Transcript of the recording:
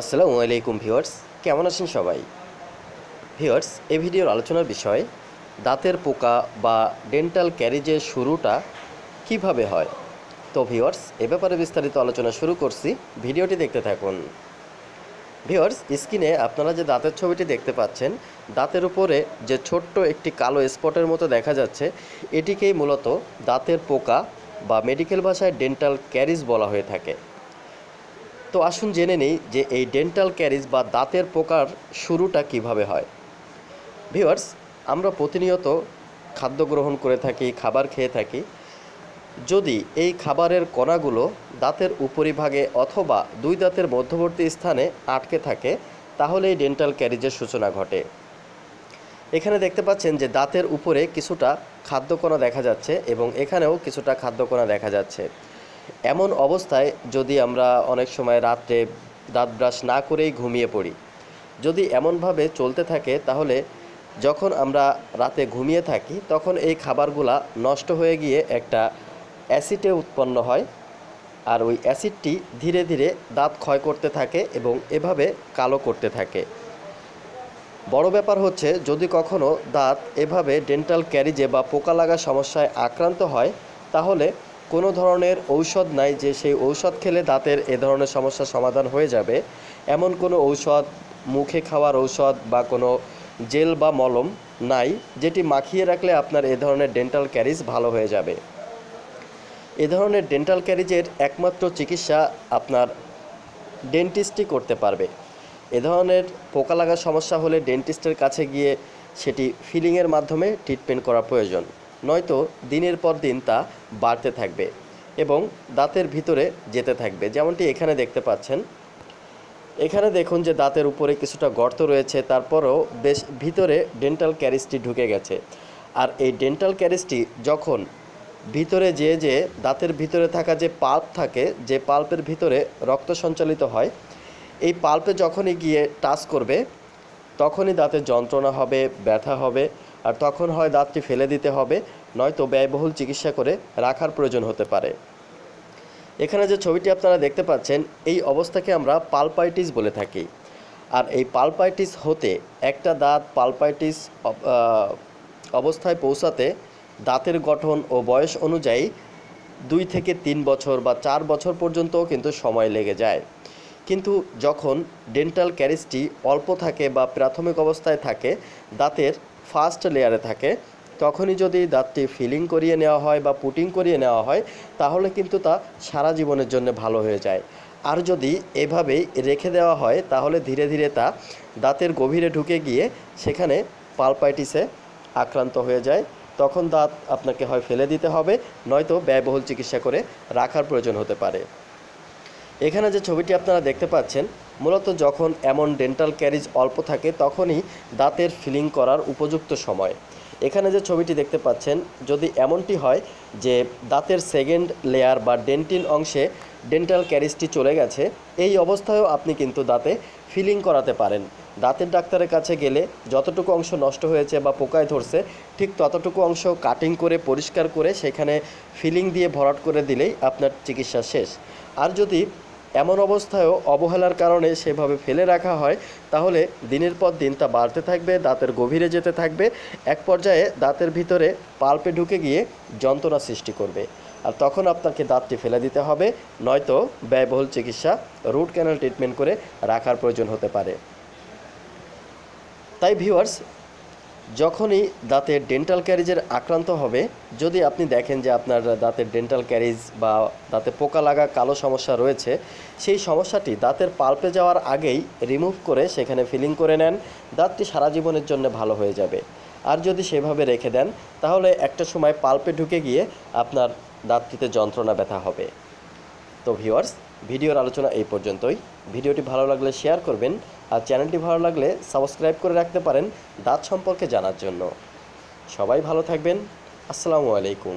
আসসালামু আলাইকুম ভিউয়ার্স, কেমন আছেন সবাই? ভিউয়ার্স, এই ভিডিওর আলোচনার বিষয়, দাঁতের পোকা বা ডেন্টাল ক্যারিজের শুরুটা কীভাবে হয়? তো ভিউয়ার্স, এ ব্যাপারে বিস্তারিত আলোচনা শুরু করছি, ভিডিওটি দেখতে থাকুন। ভিউয়ার্স, স্ক্রিনে আপনারা যে দাঁতের ছবিটি দেখতে পাচ্ছেন, দাঁতের উপরে যে ছোট্ট একটি কালো স্পটের মতো দেখা যাচ্ছে, এটিকেই মূলত দাঁতের পোকা বা মেডিকেল ভাষায় ডেন্টাল ক্যারিজ বলা হয়ে থাকে। তো আসুন জেনে নিই যে এই ডেন্টাল ক্যারিজ বা দাঁতের পোকার শুরুটা কীভাবে হয়। ভিউয়ার্স আমরা প্রতিনিয়ত খাদ্য গ্রহণ করে থাকি, খাবার খেয়ে থাকি। যদি এই খাবারের কণাগুলো দাঁতের উপরিভাগে অথবা দুই দাঁতের মধ্যবর্তী স্থানে আটকে থাকে, তাহলে এই ডেন্টাল ক্যারিজের সূচনা ঘটে। এখানে দেখতে পাচ্ছেন যে দাঁতের উপরে কিছুটা খাদ্যকণা দেখা যাচ্ছে এবং এখানেও কিছুটা খাদ্যকণা দেখা যাচ্ছে। এমন অবস্থায় যদি আমরা অনেক সময় রাত্রে দাঁত ব্রাশ না করেই ঘুমিয়ে পড়ি। যদি এমনভাবে চলতে থাকে, তাহলে যখন আমরা রাতে ঘুমিয়ে থাকি, তখন এই খাবারগুলা নষ্ট হয়ে গিয়ে একটা অ্যাসিডে উৎপন্ন হয়। আর ওই অ্যাসিডটি ধীরে ধীরে দাঁত ক্ষয় করতে থাকে এবং এভাবে কালো করতে থাকে। বড় ব্যাপার হচ্ছে, যদি কখনো দাঁত এভাবে ডেন্টাল ক্যারিজে বা পোকা লাগা সমস্যায় আক্রান্ত হয়, তাহলে কোনো ধরনের ঔষধ নাই যে সেই ঔষধ খেলে দাঁতের এ ধরনের সমস্যার সমাধান হয়ে যাবে। এমন কোনো ঔষধ, মুখে খাওয়ার ঔষধ বা কোনো জেল বা মলম নাই যেটি মাখিয়ে রাখলে আপনার এ ধরনের ডেন্টাল ক্যারিজ ভালো হয়ে যাবে। এ ধরনের ডেন্টাল ক্যারিজের একমাত্র চিকিৎসা আপনার ডেন্টিস্টই করতে পারবে। এ ধরনের পোকা লাগার সমস্যা হলে ডেন্টিস্টের কাছে গিয়ে সেটি ফিলিংয়ের মাধ্যমে ট্রিটমেন্ট করা প্রয়োজন। নয়তো দিনের পর দিন তা বাড়তে থাকবে এবং দাঁতের ভিতরে যেতে থাকবে। যেমনটি এখানে দেখতে পাচ্ছেন। এখানে দেখুন যে দাঁতের উপরে কিছুটা গর্ত রয়েছে, তারপরও বেশ ভিতরে ডেন্টাল ক্যারিজটি ঢুকে গেছে। আর এই ডেন্টাল ক্যারিজটি যখন ভিতরে যে যে দাঁতের ভিতরে থাকা যে পাল্প থাকে, যে পাল্পের ভিতরে রক্ত সঞ্চালিত হয়, এই পাল্পে যখনই গিয়ে টাচ করবে তখনই দাঁতের যন্ত্রণা হবে, ব্যথা হবে, আর তখন হয় দাঁতটি ফেলে দিতে হবে, নয়তো ব্যয়বহুল চিকিৎসা করে রাখার প্রয়োজন হতে পারে। এখানে যে ছবিটি আপনারা দেখতে পাচ্ছেন, এই অবস্থাকে আমরা পালপাইটিস বলে থাকি। আর এই পালপাইটিস হতে একটা দাঁত পালপাইটিস অব- অবস্থায় পৌঁছাতে দাঁতের গঠন ও বয়স অনুযায়ী দুই থেকে তিন বছর বা চার বছর পর্যন্তও কিন্তু সময় লেগে যায়। কিন্তু যখন ডেন্টাল ক্যারিজটি অল্প থাকে বা প্রাথমিক অবস্থায় থাকে, দাঁতের ফার্স্ট লেয়ারে থাকে, তখনই যদি দাঁতটি ফিলিং করিয়ে নেওয়া হয় বা পুটিং করিয়ে নেওয়া হয়, তাহলে কিন্তু তা সারা জীবনের জন্য ভালো হয়ে যায়। আর যদি এভাবেই রেখে দেওয়া হয়, তাহলে ধীরে ধীরে তা দাঁতের গভীরে ঢুকে গিয়ে সেখানে পালপাইটিসে আক্রান্ত হয়ে যায়। তখন দাঁত আপনাকে হয় ফেলে দিতে হবে, নয়তো ব্যয়বহুল চিকিৎসা করে রাখার প্রয়োজন হতে পারে। এখানে যে ছবিটি আপনারা দেখতে পাচ্ছেন, মূলত যখন এমন ডেন্টাল ক্যারিজ অল্প থাকে, তখনই দাঁতের ফিলিং করার উপযুক্ত সময়। এখানে যে ছবিটি দেখতে পাচ্ছেন, যদি এমনটি হয় যে দাঁতের সেকেন্ড লেয়ার বা ডেন্টিন অংশে ডেন্টাল ক্যারিজটি চলে গেছে, এই অবস্থায়ও আপনি কিন্তু দাঁতে ফিলিং করাতে পারেন। দাঁতের ডাক্তারের কাছে গেলে যতটুকু অংশ নষ্ট হয়েছে বা পোকায় ধরছে, ঠিক ততটুকু অংশ কাটিং করে, পরিষ্কার করে, সেখানে ফিলিং দিয়ে ভরাট করে দিলেই আপনার চিকিৎসা শেষ। আর যদি এমন অবস্থায়ও অবহেলার কারণে সেভাবে ফেলে রাখা হয়, তাহলে দিনের পর দিন তা বাড়তে থাকবে, দাঁতের গভীরে যেতে থাকবে। এক পর্যায়ে দাঁতের ভিতরে পাল্পে ঢুকে গিয়ে যন্ত্রণা সৃষ্টি করবে। আর তখন আপনাকে দাঁতটি ফেলে দিতে হবে, নয়তো ব্যয়বহুল চিকিৎসা, রুট ক্যানাল ট্রিটমেন্ট করে রাখার প্রয়োজন হতে পারে। তাই ভিউয়ার্স যখনই দাঁতের ডেন্টাল ক্যারিজের আক্রান্ত হবে, যদি আপনি দেখেন যে আপনার দাঁতের ডেন্টাল ক্যারিজ বা দাঁতে পোকা লাগা কালো সমস্যা রয়েছে, সেই সমস্যাটি দাঁতের পাল্পে যাওয়ার আগেই রিমুভ করে সেখানে ফিলিং করে নেন, দাঁতটি সারা জীবনের জন্য ভালো হয়ে যাবে। আর যদি সেভাবে রেখে দেন, তাহলে একটা সময় পাল্পে ঢুকে গিয়ে আপনার দাঁতটিতে যন্ত্রণা ব্যথা হবে। তো ভিওয়ার্স ভিডিওর আলোচনা এই পর্যন্তই। ভিডিওটি ভালো লাগলে শেয়ার করবেন আর চ্যানেলটি ভালো লাগলে সাবস্ক্রাইব করে রাখতে পারেন দাঁত সম্পর্কে জানার জন্য। সবাই ভালো থাকবেন। আসসালামু আলাইকুম।